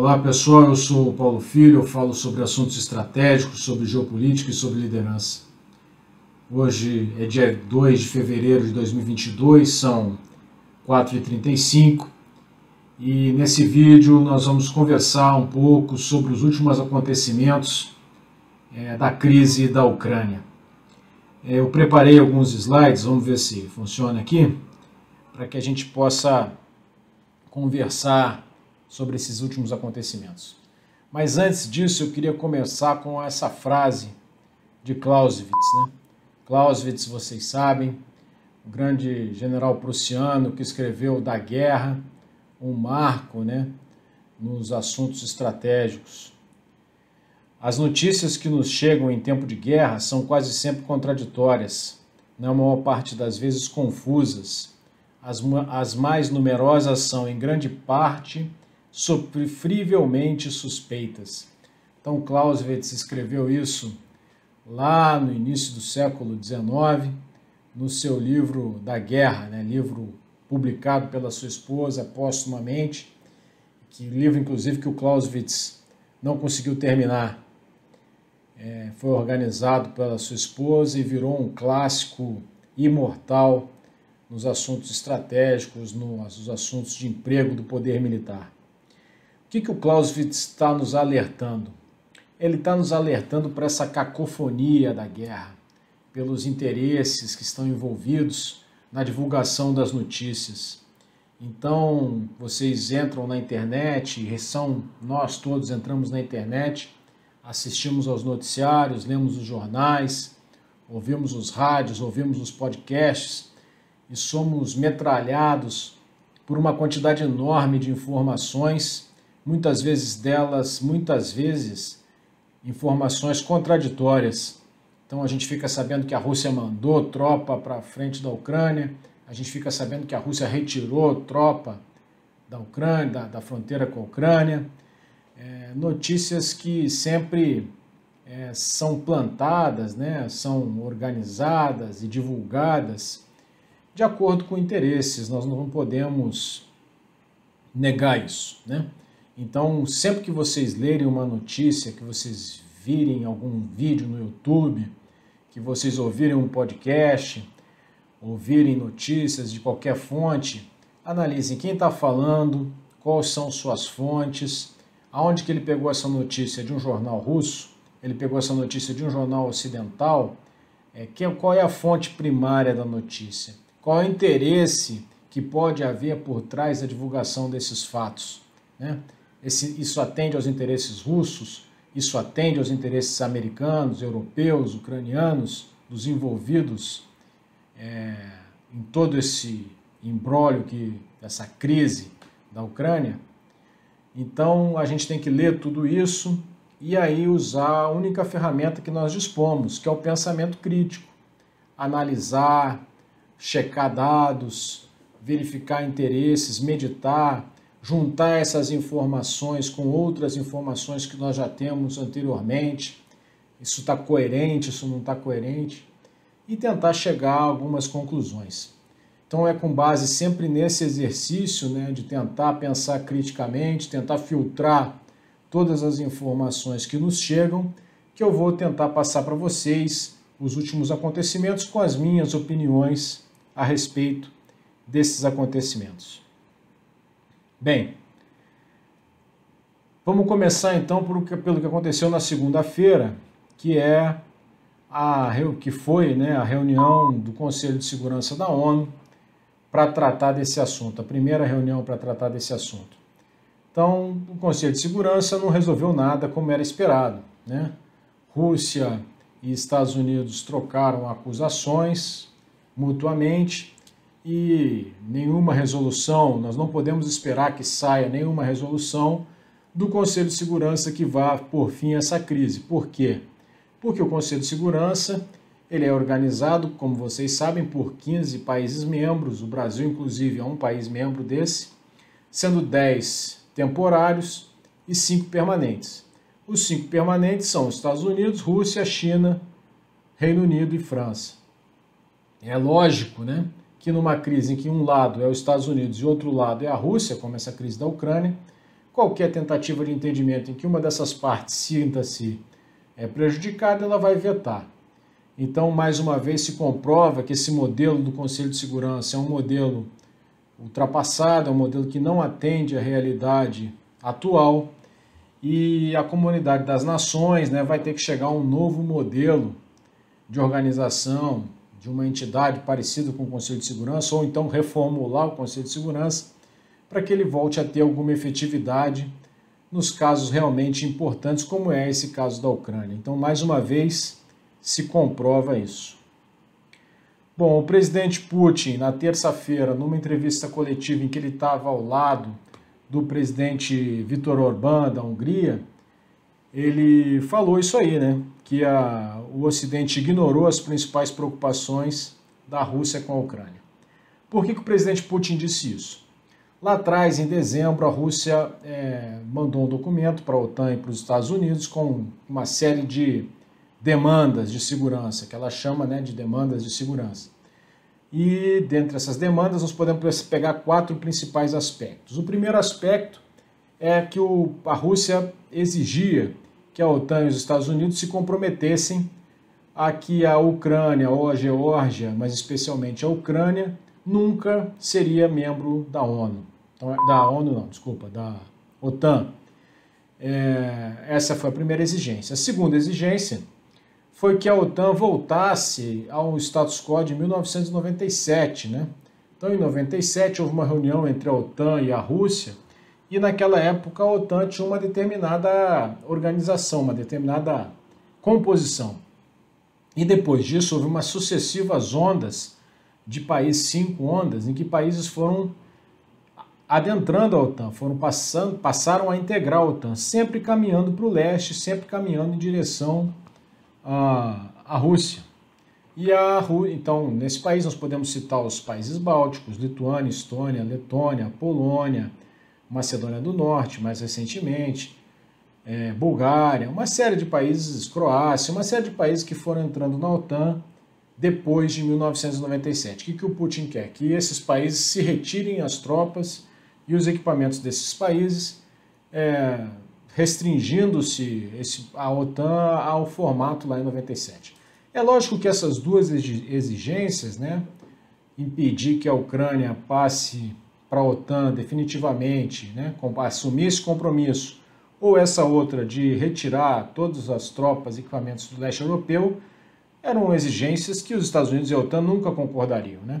Olá pessoal, eu sou o Paulo Filho, eu falo sobre assuntos estratégicos, sobre geopolítica e sobre liderança. Hoje é dia 2 de fevereiro de 2022, são 4h35 e nesse vídeo nós vamos conversar um pouco sobre os últimos acontecimentos é, da crise da Ucrânia. É, eu preparei alguns slides, vamos ver se funciona aqui, para que a gente possa conversar sobre esses últimos acontecimentos. Mas antes disso, eu queria começar com essa frase de Clausewitz. Né? Clausewitz, vocês sabem, o grande general prussiano que escreveu da guerra um marco né, nos assuntos estratégicos. As notícias que nos chegam em tempo de guerra são quase sempre contraditórias, na maior parte das vezes confusas. As, as mais numerosas são, em grande parte, sofrivelmente suspeitas. Então Clausewitz escreveu isso lá no início do século XIX, no seu livro da Guerra, né? livro publicado pela sua esposa póstumamente, que livro inclusive que o Clausewitz não conseguiu terminar. É, foi organizado pela sua esposa e virou um clássico imortal nos assuntos estratégicos, nos assuntos de emprego do poder militar. O que, que o Clausewitz está nos alertando? Ele está nos alertando para essa cacofonia da guerra, pelos interesses que estão envolvidos na divulgação das notícias. Então, vocês entram na internet, são nós todos entramos na internet, assistimos aos noticiários, lemos os jornais, ouvimos os rádios, ouvimos os podcasts e somos metralhados por uma quantidade enorme de informações muitas vezes delas, muitas vezes, informações contraditórias. Então a gente fica sabendo que a Rússia mandou tropa para frente da Ucrânia, a gente fica sabendo que a Rússia retirou tropa da Ucrânia, da, da fronteira com a Ucrânia. É, notícias que sempre é, são plantadas, né, são organizadas e divulgadas de acordo com interesses. Nós não podemos negar isso, né? Então, sempre que vocês lerem uma notícia, que vocês virem algum vídeo no YouTube, que vocês ouvirem um podcast, ouvirem notícias de qualquer fonte, analisem quem está falando, quais são suas fontes, aonde que ele pegou essa notícia de um jornal russo, ele pegou essa notícia de um jornal ocidental, é, qual é a fonte primária da notícia, qual é o interesse que pode haver por trás da divulgação desses fatos. Né? Esse, isso atende aos interesses russos, isso atende aos interesses americanos, europeus, ucranianos, dos envolvidos é, em todo esse embrólio, que, essa crise da Ucrânia. Então a gente tem que ler tudo isso e aí usar a única ferramenta que nós dispomos, que é o pensamento crítico. Analisar, checar dados, verificar interesses, meditar, juntar essas informações com outras informações que nós já temos anteriormente, isso está coerente, isso não está coerente, e tentar chegar a algumas conclusões. Então é com base sempre nesse exercício né, de tentar pensar criticamente, tentar filtrar todas as informações que nos chegam, que eu vou tentar passar para vocês os últimos acontecimentos com as minhas opiniões a respeito desses acontecimentos. Bem, vamos começar então por, pelo que aconteceu na segunda-feira, que é a que foi né, a reunião do Conselho de Segurança da ONU para tratar desse assunto, a primeira reunião para tratar desse assunto. Então, o Conselho de Segurança não resolveu nada como era esperado. Né? Rússia e Estados Unidos trocaram acusações mutuamente e nenhuma resolução, nós não podemos esperar que saia nenhuma resolução do Conselho de Segurança que vá por fim essa crise. Por quê? Porque o Conselho de Segurança ele é organizado, como vocês sabem, por 15 países membros, o Brasil inclusive é um país membro desse, sendo 10 temporários e 5 permanentes. Os cinco permanentes são Estados Unidos, Rússia, China, Reino Unido e França. É lógico, né? Que numa crise em que um lado é os Estados Unidos e outro lado é a Rússia, como essa crise da Ucrânia, qualquer tentativa de entendimento em que uma dessas partes sinta-se é, prejudicada, ela vai vetar. Então, mais uma vez, se comprova que esse modelo do Conselho de Segurança é um modelo ultrapassado, é um modelo que não atende à realidade atual e a comunidade das nações né, vai ter que chegar a um novo modelo de organização de uma entidade parecida com o Conselho de Segurança, ou então reformular o Conselho de Segurança para que ele volte a ter alguma efetividade nos casos realmente importantes, como é esse caso da Ucrânia. Então, mais uma vez, se comprova isso. Bom, o presidente Putin, na terça-feira, numa entrevista coletiva em que ele estava ao lado do presidente Viktor Orbán da Hungria, ele falou isso aí, né? Que a, o Ocidente ignorou as principais preocupações da Rússia com a Ucrânia. Por que, que o presidente Putin disse isso? Lá atrás, em dezembro, a Rússia é, mandou um documento para a OTAN e para os Estados Unidos com uma série de demandas de segurança, que ela chama né, de demandas de segurança. E dentre essas demandas, nós podemos pegar quatro principais aspectos. O primeiro aspecto é que o, a Rússia exigia que a OTAN e os Estados Unidos se comprometessem a que a Ucrânia ou a Geórgia, mas especialmente a Ucrânia, nunca seria membro da ONU. Então, da ONU não, desculpa, da OTAN. É, essa foi a primeira exigência. A segunda exigência foi que a OTAN voltasse ao status quo de 1997. Né? Então, em 97, houve uma reunião entre a OTAN e a Rússia, e naquela época a OTAN tinha uma determinada organização, uma determinada composição. E depois disso, houve umas sucessivas ondas de países, cinco ondas, em que países foram adentrando a OTAN, foram passando, passaram a integrar a OTAN, sempre caminhando para o leste, sempre caminhando em direção a, a Rússia. E a então, nesse país nós podemos citar os países bálticos, Lituânia, Estônia, Letônia, Polônia, Macedônia do Norte, mais recentemente, é, Bulgária, uma série de países, Croácia, uma série de países que foram entrando na OTAN depois de 1997. O que, que o Putin quer? Que esses países se retirem as tropas e os equipamentos desses países, é, restringindo-se a OTAN ao formato lá em 97. É lógico que essas duas exigências, né, impedir que a Ucrânia passe para a OTAN definitivamente, né, assumir esse compromisso, ou essa outra de retirar todas as tropas e equipamentos do leste europeu, eram exigências que os Estados Unidos e a OTAN nunca concordariam. Né?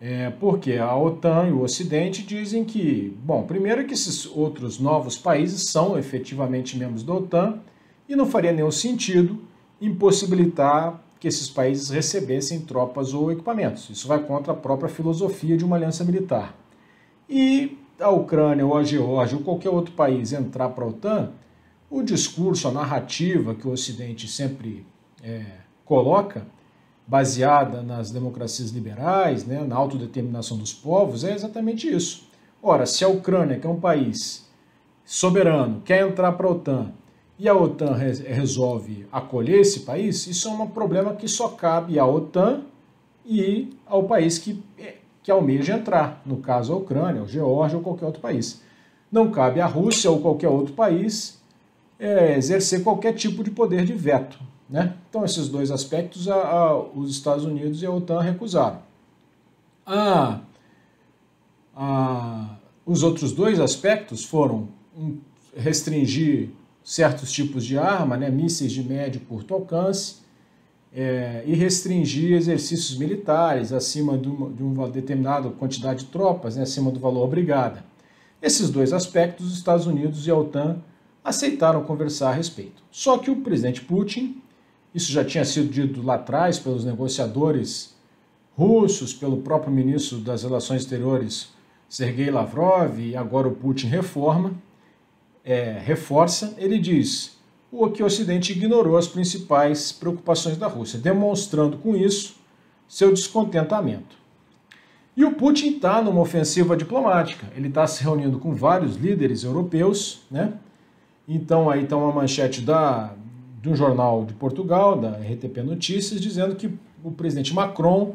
É, porque a OTAN e o Ocidente dizem que, bom, primeiro que esses outros novos países são efetivamente membros da OTAN e não faria nenhum sentido impossibilitar que esses países recebessem tropas ou equipamentos. Isso vai contra a própria filosofia de uma aliança militar. E a Ucrânia ou a Geórgia ou qualquer outro país entrar para a OTAN, o discurso, a narrativa que o Ocidente sempre é, coloca baseada nas democracias liberais, né, na autodeterminação dos povos, é exatamente isso. Ora, se a Ucrânia, que é um país soberano, quer entrar para a OTAN e a OTAN resolve acolher esse país, isso é um problema que só cabe à OTAN e ao país que, que almeja entrar, no caso a Ucrânia, a Geórgia ou qualquer outro país. Não cabe à Rússia ou qualquer outro país é, exercer qualquer tipo de poder de veto. Né? Então, esses dois aspectos a, a, os Estados Unidos e a OTAN recusaram. A, os outros dois aspectos foram restringir certos tipos de arma, né, mísseis de médio e curto alcance, é, e restringir exercícios militares acima de uma, de uma determinada quantidade de tropas, né, acima do valor brigada. Esses dois aspectos, os Estados Unidos e a OTAN aceitaram conversar a respeito. Só que o presidente Putin isso já tinha sido dito lá atrás pelos negociadores russos, pelo próprio ministro das Relações Exteriores, Sergei Lavrov, e agora o Putin reforma, é, reforça. Ele diz o que o Ocidente ignorou as principais preocupações da Rússia, demonstrando com isso seu descontentamento. E o Putin está numa ofensiva diplomática. Ele está se reunindo com vários líderes europeus, né? Então aí está uma manchete da, de um jornal de Portugal, da RTP Notícias, dizendo que o presidente Macron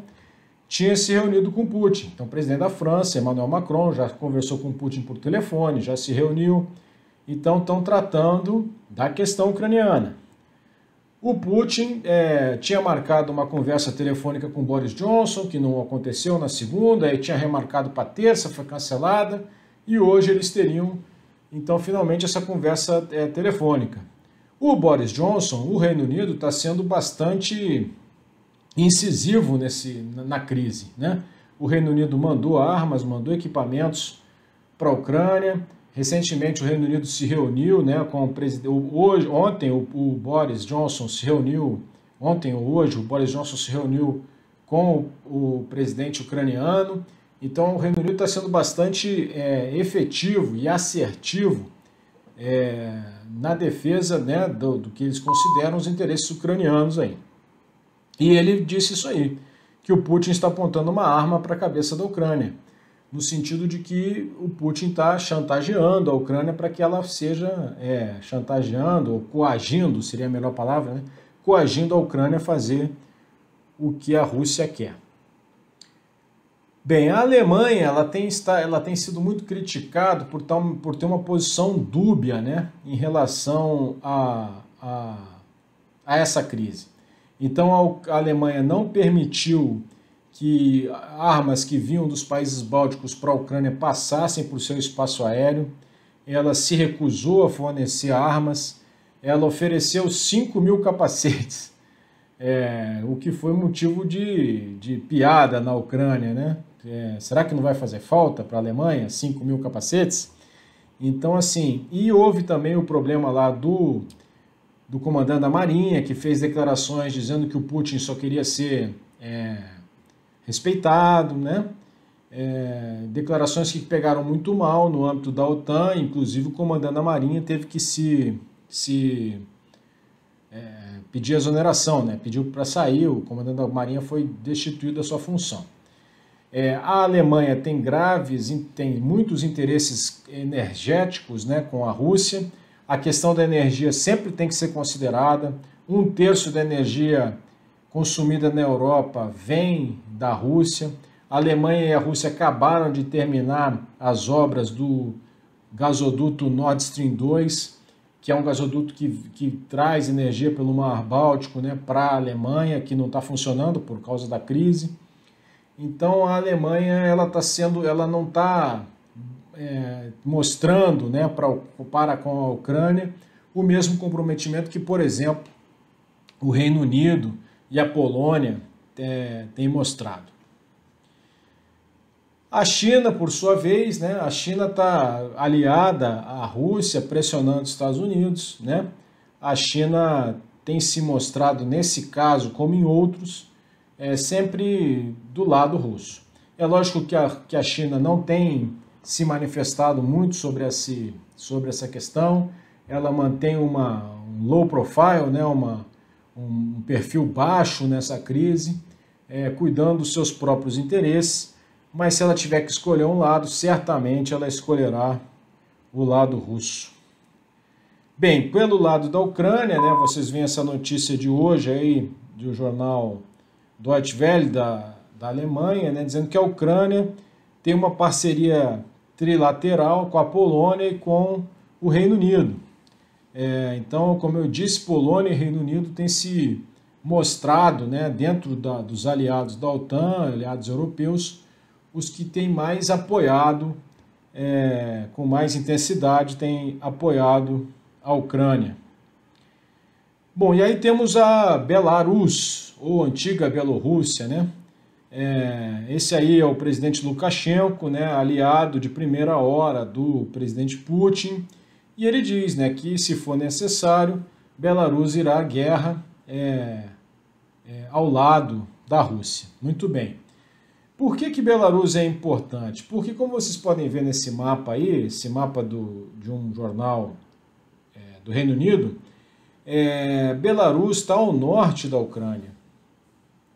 tinha se reunido com Putin. Então, o presidente da França, Emmanuel Macron, já conversou com Putin por telefone, já se reuniu. Então, estão tratando da questão ucraniana. O Putin é, tinha marcado uma conversa telefônica com Boris Johnson, que não aconteceu na segunda, aí tinha remarcado para terça, foi cancelada, e hoje eles teriam, então, finalmente, essa conversa é, telefônica. O Boris Johnson, o Reino Unido, está sendo bastante incisivo nesse, na crise. Né? O Reino Unido mandou armas, mandou equipamentos para a Ucrânia. Recentemente o Reino Unido se reuniu né, com o presidente. Hoje, ontem o, o, Boris Johnson se reuniu, ontem ou hoje, o Boris Johnson se reuniu com o, o presidente ucraniano. Então o Reino Unido está sendo bastante é, efetivo e assertivo é, na defesa né, do, do que eles consideram os interesses ucranianos aí. E ele disse isso aí, que o Putin está apontando uma arma para a cabeça da Ucrânia, no sentido de que o Putin está chantageando a Ucrânia para que ela seja é, chantageando ou coagindo, seria a melhor palavra, né? coagindo a Ucrânia a fazer o que a Rússia quer. Bem, a Alemanha ela tem, ela tem sido muito criticada por, por ter uma posição dúbia né, em relação a, a, a essa crise. Então a Alemanha não permitiu que armas que vinham dos países bálticos para a Ucrânia passassem por seu espaço aéreo. Ela se recusou a fornecer armas. Ela ofereceu 5 mil capacetes, é, o que foi motivo de, de piada na Ucrânia, né? É, será que não vai fazer falta para a Alemanha 5 mil capacetes? Então, assim, e houve também o problema lá do do comandante da Marinha, que fez declarações dizendo que o Putin só queria ser é, respeitado, né? É, declarações que pegaram muito mal no âmbito da OTAN, inclusive o comandante da Marinha teve que se, se é, pedir exoneração, né? pediu para sair, o comandante da Marinha foi destituído da sua função. É, a Alemanha tem graves, tem muitos interesses energéticos né, com a Rússia, a questão da energia sempre tem que ser considerada. Um terço da energia consumida na Europa vem da Rússia. A Alemanha e a Rússia acabaram de terminar as obras do gasoduto Nord Stream 2, que é um gasoduto que, que traz energia pelo Mar Báltico né, para a Alemanha, que não está funcionando por causa da crise. Então a Alemanha ela está sendo, ela não está é, mostrando né, pra, para com a Ucrânia o mesmo comprometimento que, por exemplo, o Reino Unido e a Polônia é, têm mostrado. A China, por sua vez, né, a China está aliada à Rússia, pressionando os Estados Unidos. Né? A China tem se mostrado, nesse caso, como em outros, é, sempre do lado russo. É lógico que a, que a China não tem se manifestado muito sobre, esse, sobre essa questão. Ela mantém uma, um low profile, né, uma, um perfil baixo nessa crise, é, cuidando dos seus próprios interesses, mas se ela tiver que escolher um lado, certamente ela escolherá o lado russo. Bem, pelo lado da Ucrânia, né, vocês veem essa notícia de hoje aí do jornal Deutsche Welle da, da Alemanha, né, dizendo que a Ucrânia tem uma parceria trilateral com a Polônia e com o Reino Unido. É, então, como eu disse, Polônia e Reino Unido têm se mostrado, né, dentro da, dos aliados da OTAN, aliados europeus, os que têm mais apoiado, é, com mais intensidade, têm apoiado a Ucrânia. Bom, e aí temos a Belarus, ou antiga Bielorrússia, né? É, esse aí é o presidente Lukashenko, né, aliado de primeira hora do presidente Putin, e ele diz né, que, se for necessário, Belarus irá à guerra é, é, ao lado da Rússia. Muito bem. Por que, que Belarus é importante? Porque, como vocês podem ver nesse mapa aí, esse mapa do, de um jornal é, do Reino Unido, é, Belarus está ao norte da Ucrânia.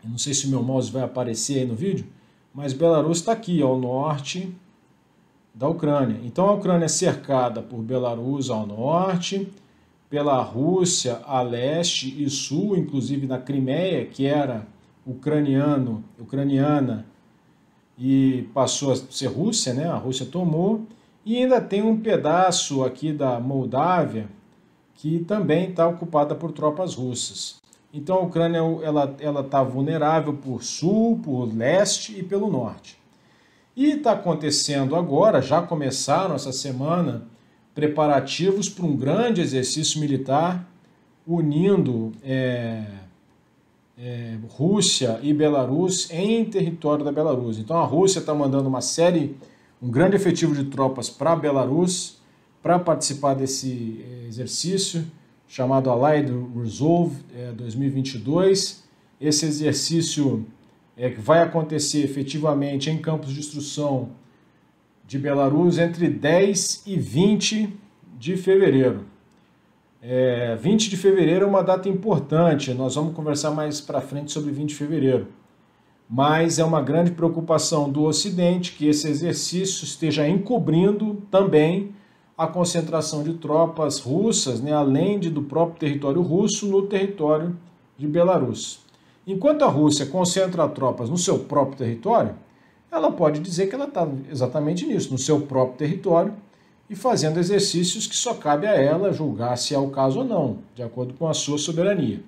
Eu não sei se o meu mouse vai aparecer aí no vídeo, mas Belarus está aqui, ao norte da Ucrânia. Então a Ucrânia é cercada por Belarus ao norte, pela Rússia a leste e sul, inclusive na Crimeia, que era ucraniano, ucraniana e passou a ser Rússia, né? A Rússia tomou. E ainda tem um pedaço aqui da Moldávia que também está ocupada por tropas russas. Então a Ucrânia ela ela está vulnerável por sul, por leste e pelo norte. E está acontecendo agora, já começaram essa semana preparativos para um grande exercício militar unindo é, é, Rússia e Belarus em território da Belarus. Então a Rússia está mandando uma série, um grande efetivo de tropas para Belarus para participar desse é, exercício chamado Allied Resolve é, 2022. Esse exercício é, vai acontecer efetivamente em campos de instrução de Belarus entre 10 e 20 de fevereiro. É, 20 de fevereiro é uma data importante, nós vamos conversar mais para frente sobre 20 de fevereiro. Mas é uma grande preocupação do Ocidente que esse exercício esteja encobrindo também a concentração de tropas russas, né, além de do próprio território russo, no território de Belarus. Enquanto a Rússia concentra tropas no seu próprio território, ela pode dizer que ela está exatamente nisso, no seu próprio território, e fazendo exercícios que só cabe a ela julgar se é o caso ou não, de acordo com a sua soberania.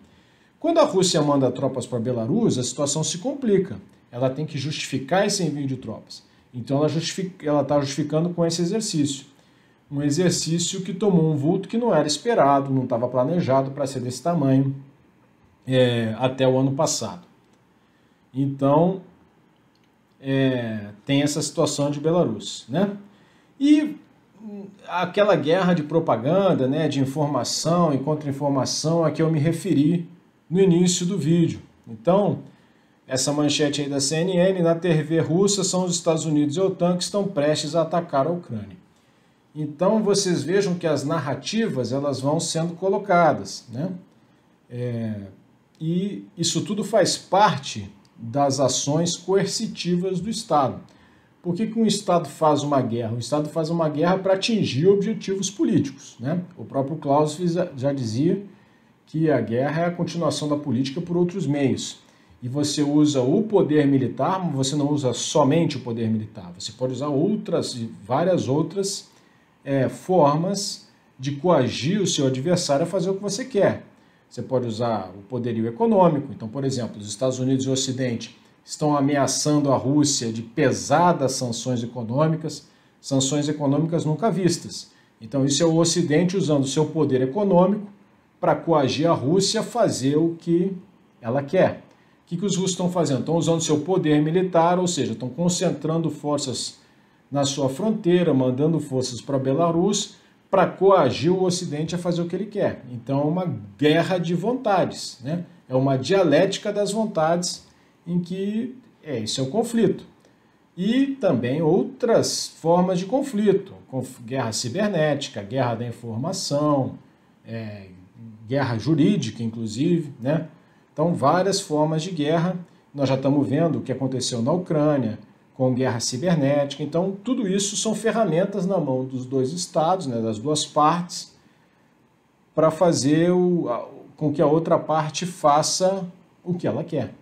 Quando a Rússia manda tropas para Belarus, a situação se complica. Ela tem que justificar esse envio de tropas. Então ela está justificando com esse exercício. Um exercício que tomou um vulto que não era esperado, não estava planejado para ser desse tamanho é, até o ano passado. Então, é, tem essa situação de Belarus. Né? E aquela guerra de propaganda, né, de informação e contra-informação a que eu me referi no início do vídeo. Então, essa manchete aí da CNN, na TV russa são os Estados Unidos e a OTAN que estão prestes a atacar a Ucrânia. Então, vocês vejam que as narrativas elas vão sendo colocadas, né? É, e isso tudo faz parte das ações coercitivas do Estado. Por que, que um Estado faz uma guerra? O Estado faz uma guerra para atingir objetivos políticos. Né? O próprio Clausewitz já dizia que a guerra é a continuação da política por outros meios. E você usa o poder militar, mas você não usa somente o poder militar. Você pode usar outras, várias outras é, formas de coagir o seu adversário a fazer o que você quer. Você pode usar o poderio econômico. Então, por exemplo, os Estados Unidos e o Ocidente estão ameaçando a Rússia de pesadas sanções econômicas, sanções econômicas nunca vistas. Então, isso é o Ocidente usando seu poder econômico para coagir a Rússia a fazer o que ela quer. O que, que os russos estão fazendo? Estão usando seu poder militar, ou seja, estão concentrando forças na sua fronteira, mandando forças para Belarus para coagir o Ocidente a fazer o que ele quer. Então é uma guerra de vontades, né? é uma dialética das vontades em que é, esse é o conflito. E também outras formas de conflito, guerra cibernética, guerra da informação, é, guerra jurídica, inclusive, né? Então, várias formas de guerra. Nós já estamos vendo o que aconteceu na Ucrânia, com guerra cibernética. Então, tudo isso são ferramentas na mão dos dois estados, né, das duas partes, para fazer o, com que a outra parte faça o que ela quer.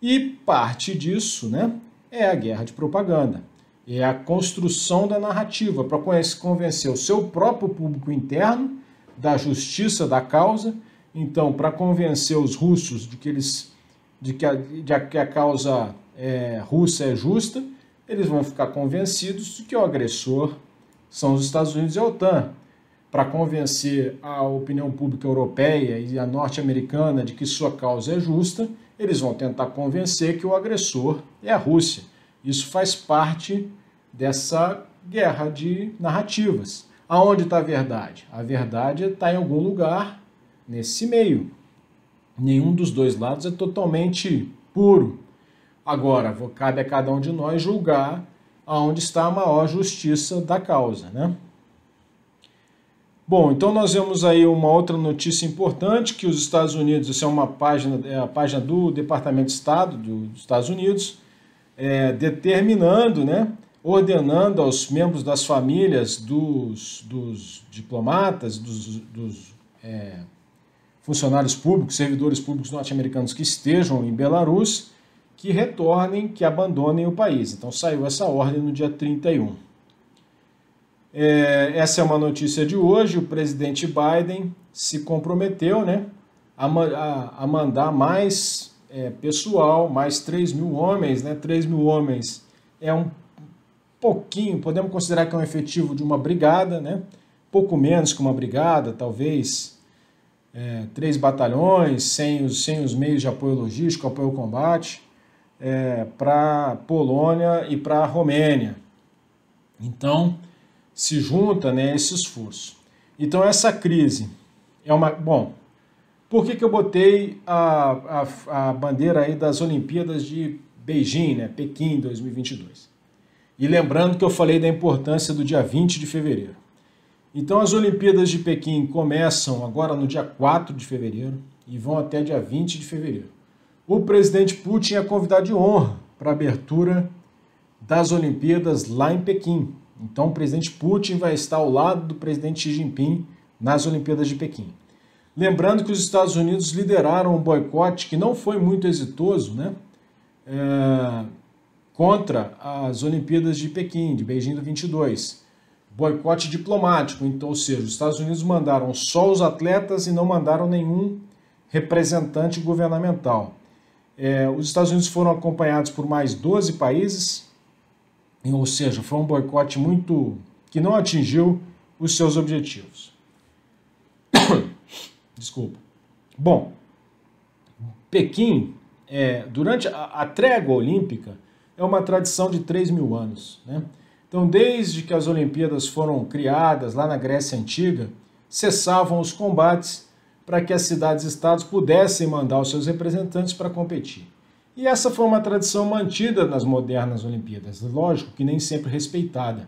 E parte disso né, é a guerra de propaganda. É a construção da narrativa para convencer o seu próprio público interno da justiça da causa. Então, para convencer os russos de que eles de que a, de que a causa é, russa é justa, eles vão ficar convencidos de que o agressor são os Estados Unidos e a OTAN. Para convencer a opinião pública europeia e a norte-americana de que sua causa é justa, eles vão tentar convencer que o agressor é a Rússia. Isso faz parte dessa guerra de narrativas. Aonde está a verdade? A verdade está em algum lugar nesse meio. Nenhum dos dois lados é totalmente puro. Agora, cabe a cada um de nós julgar aonde está a maior justiça da causa, né? Bom, então nós vemos aí uma outra notícia importante que os Estados Unidos, isso é uma página, é a página do Departamento de Estado dos Estados Unidos, é, determinando, né, ordenando aos membros das famílias dos, dos diplomatas, dos, dos é, funcionários públicos, servidores públicos norte-americanos que estejam em Belarus, que retornem, que abandonem o país. Então saiu essa ordem no dia 31. É, essa é uma notícia de hoje. O presidente Biden se comprometeu né, a, a, mandar mais é, pessoal, mais 3 mil homens. Né? 3 mil homens é um pouquinho, podemos considerar que é um efetivo de uma brigada, né? pouco menos que uma brigada, talvez é, três batalhões, sem os, sem os meios de apoio logístico, apoio ao combate, é, para Polônia e para Romênia. Então, se junta né, esse esforço. Então, essa crise é uma. Bom, por que, que eu botei a, a, a bandeira aí das Olimpíadas de Beijing, né, Pequim 2022? E lembrando que eu falei da importância do dia 20 de fevereiro. Então, as Olimpíadas de Pequim começam agora no dia 4 de fevereiro e vão até dia 20 de fevereiro. O presidente Putin é convidado de honra para a abertura das Olimpíadas lá em Pequim. Então, o presidente Putin vai estar ao lado do presidente Xi Jinping nas Olimpíadas de Pequim. Lembrando que os Estados Unidos lideraram um boicote que não foi muito exitoso, né? É, contra as Olimpíadas de Pequim, de Beijing do 22 boicote diplomático, então, ou seja, os Estados Unidos mandaram só os atletas e não mandaram nenhum representante governamental. É, os Estados Unidos foram acompanhados por mais 12 países, ou seja, foi um boicote muito que não atingiu os seus objetivos. Desculpa. Bom, Pequim, é, durante a, a trégua olímpica, é uma tradição de 3 mil anos. Né? Então, desde que as Olimpíadas foram criadas lá na Grécia Antiga, cessavam os combates para que as cidades-estados pudessem mandar os seus representantes para competir. E essa foi uma tradição mantida nas modernas Olimpíadas, lógico que nem sempre respeitada.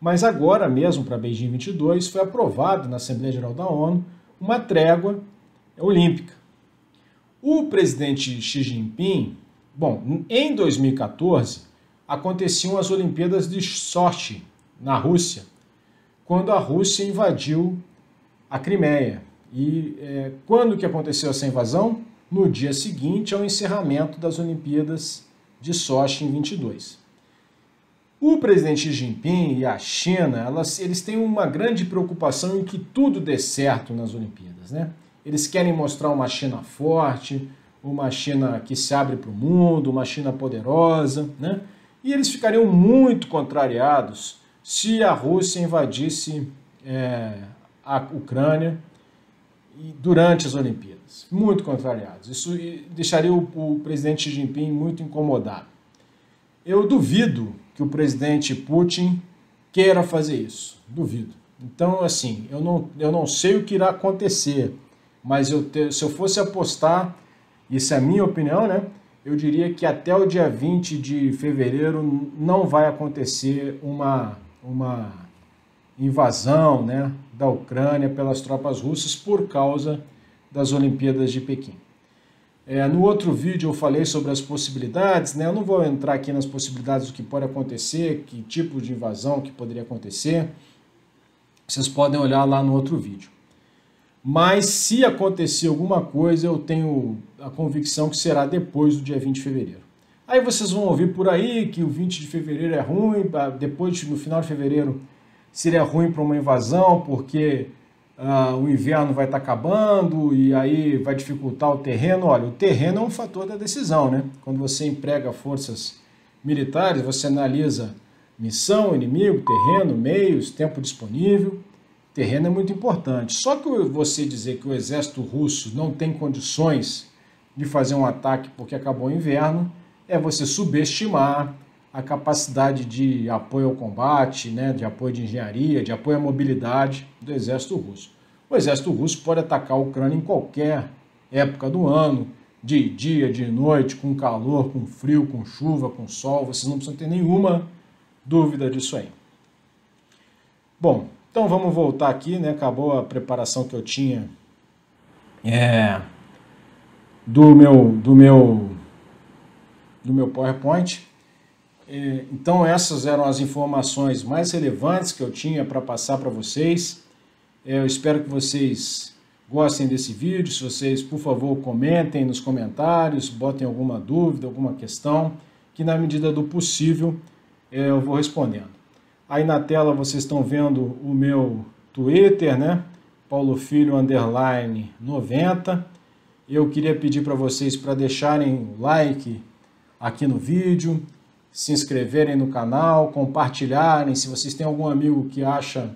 Mas agora mesmo, para Beijing 22, foi aprovado na Assembleia Geral da ONU uma trégua olímpica. O presidente Xi Jinping, bom, em 2014, aconteciam as Olimpíadas de Sochi, na Rússia, quando a Rússia invadiu a Crimeia. E é, quando que aconteceu essa invasão? No dia seguinte ao encerramento das Olimpíadas de Sochi em 22. O presidente Xi Jinping e a China, elas, eles têm uma grande preocupação em que tudo dê certo nas Olimpíadas. Né? Eles querem mostrar uma China forte, uma China que se abre para o mundo, uma China poderosa. Né? E eles ficariam muito contrariados se a Rússia invadisse é, a Ucrânia durante as Olimpíadas. Muito contrariados. Isso deixaria o, o presidente Xi Jinping muito incomodado. Eu duvido que o presidente Putin queira fazer isso. Duvido. Então, assim, eu não, eu não sei o que irá acontecer, mas eu te, se eu fosse apostar, isso é a minha opinião, né? eu diria que até o dia 20 de fevereiro não vai acontecer uma, uma invasão né, da Ucrânia pelas tropas russas por causa das Olimpíadas de Pequim. É, no outro vídeo eu falei sobre as possibilidades, né? eu não vou entrar aqui nas possibilidades do que pode acontecer, que tipo de invasão que poderia acontecer, vocês podem olhar lá no outro vídeo. Mas se acontecer alguma coisa, eu tenho a convicção que será depois do dia 20 de fevereiro. Aí vocês vão ouvir por aí que o 20 de fevereiro é ruim, depois, no final de fevereiro, seria ruim para uma invasão, porque uh, o inverno vai estar tá acabando e aí vai dificultar o terreno. Olha, o terreno é um fator da decisão, né? Quando você emprega forças militares, você analisa missão, inimigo, terreno, meios, tempo disponível terreno é muito importante. Só que você dizer que o exército russo não tem condições de fazer um ataque porque acabou o inverno é você subestimar a capacidade de apoio ao combate, né, de apoio de engenharia, de apoio à mobilidade do exército russo. O exército russo pode atacar a Ucrânia em qualquer época do ano, de dia, de noite, com calor, com frio, com chuva, com sol, vocês não precisam ter nenhuma dúvida disso aí. Bom, então vamos voltar aqui, né? Acabou a preparação que eu tinha é, do meu do meu do meu PowerPoint. É, então essas eram as informações mais relevantes que eu tinha para passar para vocês. É, eu espero que vocês gostem desse vídeo. Se vocês, por favor, comentem nos comentários, botem alguma dúvida, alguma questão, que na medida do possível eh, eu vou respondendo. Aí na tela vocês estão vendo o meu Twitter, né? Paulo Filho underline 90. Eu queria pedir para vocês para deixarem like aqui no vídeo, se inscreverem no canal, compartilharem. Se vocês têm algum amigo que acha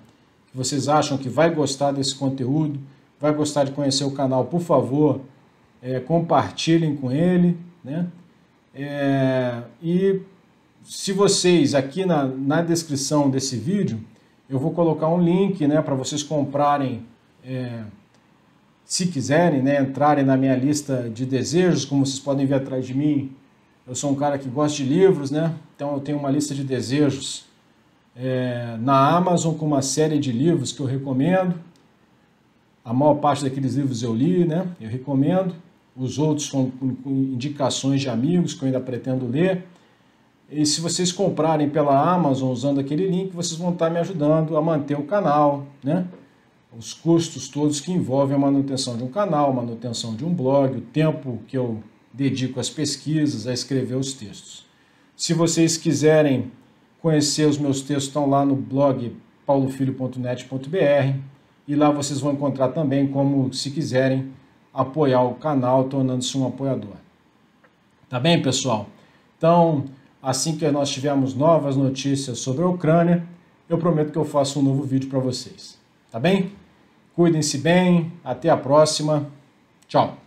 que vocês acham que vai gostar desse conteúdo, vai gostar de conhecer o canal, por favor, é, compartilhem com ele, né? É, e se vocês, aqui na, na descrição desse vídeo, eu vou colocar um link né, para vocês comprarem, é, se quiserem, né, entrarem na minha lista de desejos, como vocês podem ver atrás de mim, eu sou um cara que gosta de livros, né? Então eu tenho uma lista de desejos é, na Amazon com uma série de livros que eu recomendo. A maior parte daqueles livros eu li, né? Eu recomendo. Os outros com, com indicações de amigos que eu ainda pretendo ler. E se vocês comprarem pela Amazon usando aquele link, vocês vão estar me ajudando a manter o canal, né? Os custos todos que envolvem a manutenção de um canal, manutenção de um blog, o tempo que eu dedico às pesquisas, a escrever os textos. Se vocês quiserem conhecer os meus textos, estão lá no blog paulofilho.net.br e lá vocês vão encontrar também como, se quiserem, apoiar o canal, tornando-se um apoiador. Tá bem, pessoal? Então, assim que nós tivermos novas notícias sobre a Ucrânia, eu prometo que eu faço um novo vídeo para vocês. Tá bem? Cuidem-se bem, até a próxima. Tchau!